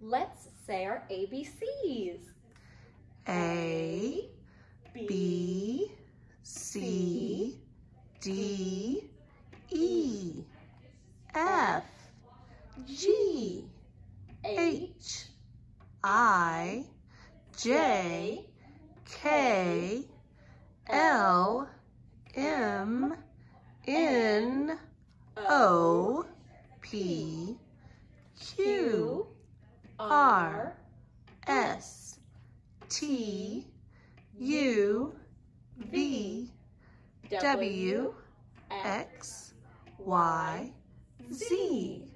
Let's say our ABCs. A, B, C, D, E, F, G, H, I, J, K, L, M, N, O, P, R, S, T, U, V, W, X, Y, Z.